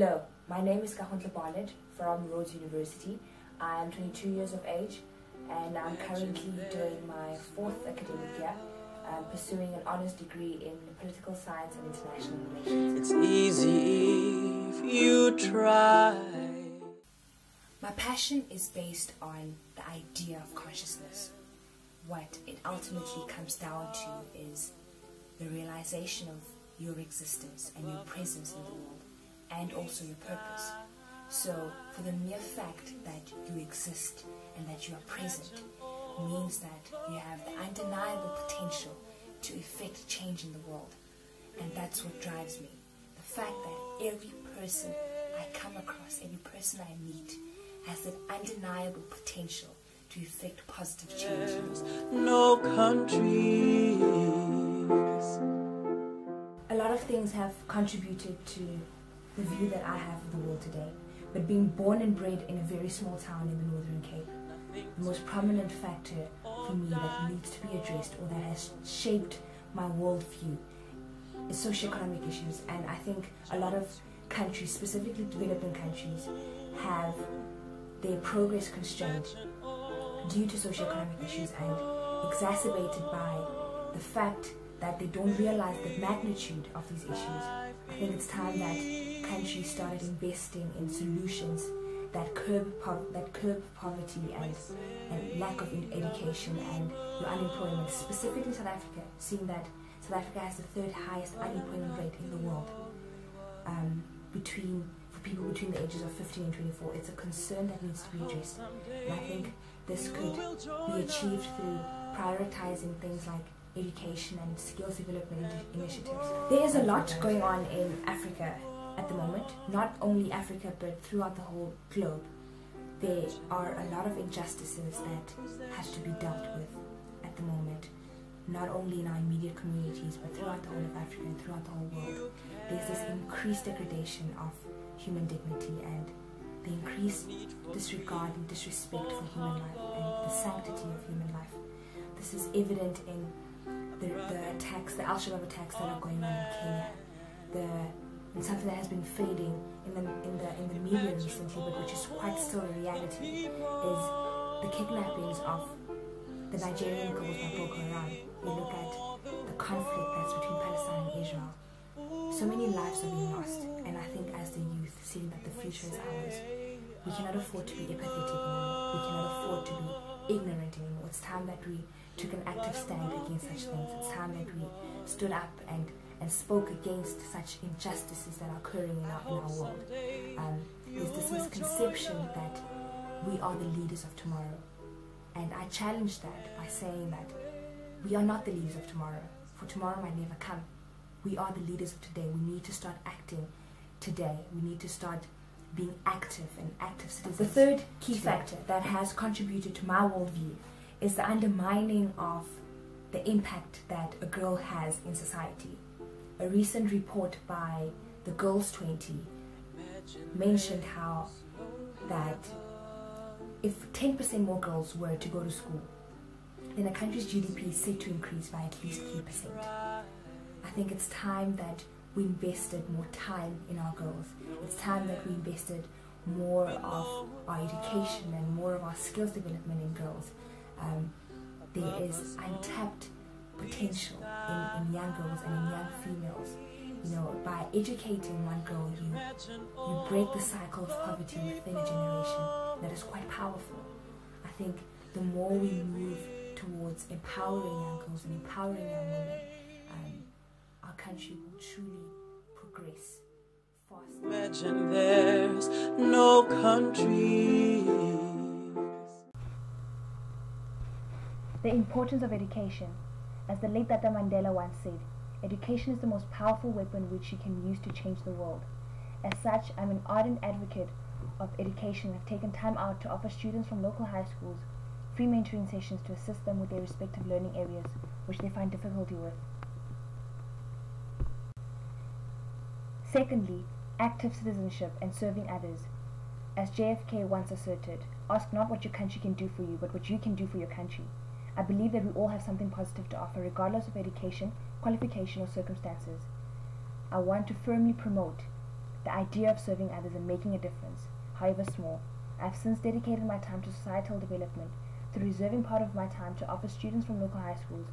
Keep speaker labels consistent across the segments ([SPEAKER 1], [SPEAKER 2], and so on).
[SPEAKER 1] Hello, my name is Kagontle Barnett from Rhodes University. I am 22 years of age and I'm currently doing my fourth academic year, um, pursuing an honors degree in political science and international relations.
[SPEAKER 2] It's easy if you try.
[SPEAKER 1] My passion is based on the idea of consciousness. What it ultimately comes down to is the realization of your existence and your presence in the world and also your purpose. So, for the mere fact that you exist and that you are present means that you have the undeniable potential to effect change in the world. And that's what drives me. The fact that every person I come across, every person I meet, has that undeniable potential to effect positive change.
[SPEAKER 2] No countries.
[SPEAKER 1] A lot of things have contributed to the view that I have of the world today. But being born and bred in a very small town in the Northern Cape, the most prominent factor for me that needs to be addressed or that has shaped my worldview is socioeconomic issues. And I think a lot of countries, specifically developing countries, have their progress constrained due to socioeconomic issues and exacerbated by the fact that they don't realize the magnitude of these issues. I think it's time that countries started investing in solutions that curb that curb poverty and, and lack of education and unemployment, specifically South Africa, seeing that South Africa has the third highest unemployment rate in the world. Um, between for people between the ages of 15 and 24, it's a concern that needs to be addressed. And I think this could be achieved through prioritizing things like education and skills development initiatives. There is a lot going on in Africa at the moment, not only Africa but throughout the whole globe. There are a lot of injustices that have to be dealt with at the moment, not only in our immediate communities but throughout the whole of Africa and throughout the whole world. There's this increased degradation of human dignity and the increased disregard and disrespect for human life and the sanctity of human life. This is evident in the, the attacks, the Al-Shabaab attacks that are going on in Kenya, the and something that has been fading in the in the in the media recently, but which is quite still a reality, is the kidnappings of the Nigerian girls by Boko Haram. We look at the conflict that's between Palestine and Israel. So many lives are being lost, and I think as the youth, seeing that the future is ours, we cannot afford to be apathetic anymore. We cannot afford to be ignorant anymore. It's time that we took an active stand against such things. It's time that we stood up and, and spoke against such injustices that are occurring in our, in our world. Um, there's this misconception that we are the leaders of tomorrow. And I challenge that by saying that we are not the leaders of tomorrow, for tomorrow might never come. We are the leaders of today. We need to start acting today. We need to start being active and active citizens. The third key factor that has contributed to my worldview is the undermining of the impact that a girl has in society. A recent report by the Girls 20 mentioned how that if 10% more girls were to go to school, then a country's GDP is set to increase by at least 3%. I think it's time that we invested more time in our girls. It's time that we invested more of our education and more of our skills development in girls. Um, there is untapped potential in, in young girls and in young females. You know, by educating one girl, you you break the cycle of poverty within a generation. That is quite powerful. I think the more we move towards empowering young girls and empowering young women, um, our country will truly progress fast.
[SPEAKER 2] Imagine there's no countries.
[SPEAKER 3] The importance of education. As the late Tata Mandela once said, education is the most powerful weapon which you can use to change the world. As such, I'm an ardent advocate of education and have taken time out to offer students from local high schools free mentoring sessions to assist them with their respective learning areas which they find difficulty with. Secondly, active citizenship and serving others. As JFK once asserted, ask not what your country can do for you, but what you can do for your country. I believe that we all have something positive to offer, regardless of education, qualification, or circumstances. I want to firmly promote The idea of serving others and making a difference, however small. I have since dedicated my time to societal development through reserving part of my time to offer students from local high schools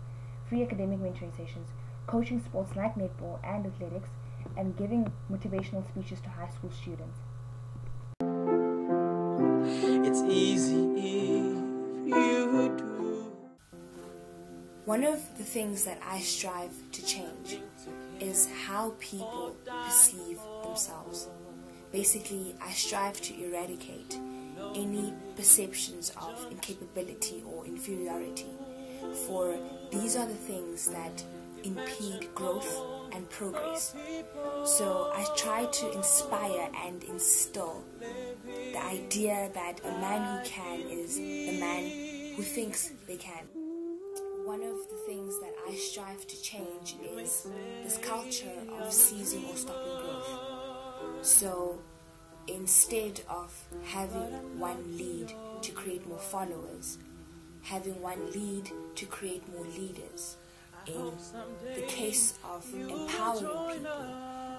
[SPEAKER 3] free academic mentoring sessions, coaching sports like netball and athletics, and giving motivational speeches to high school students.
[SPEAKER 2] It's easy
[SPEAKER 1] One of the things that I strive to change is how people perceive themselves. Basically, I strive to eradicate any perceptions of incapability or inferiority, for these are the things that impede growth and progress. So I try to inspire and instill the idea that a man who can is the man who thinks they can. One of the things that I strive to change is this culture of seizing or stopping growth. So instead of having one lead to create more followers, having one lead to create more leaders. In the case of empowering people,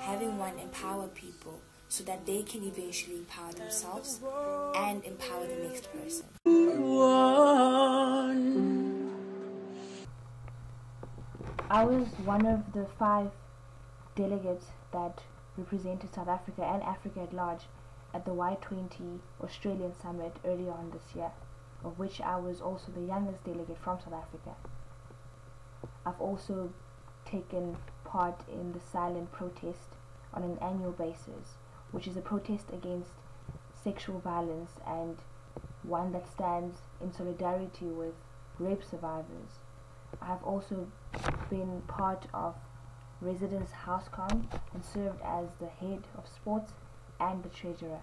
[SPEAKER 1] having one empower people so that they can eventually empower themselves and empower the next person.
[SPEAKER 3] I was one of the five delegates that represented South Africa and Africa at large at the Y20 Australian Summit earlier on this year, of which I was also the youngest delegate from South Africa. I've also taken part in the silent protest on an annual basis, which is a protest against sexual violence and one that stands in solidarity with rape survivors. I have also been part of Residence Housecom and served as the head of sports and the treasurer.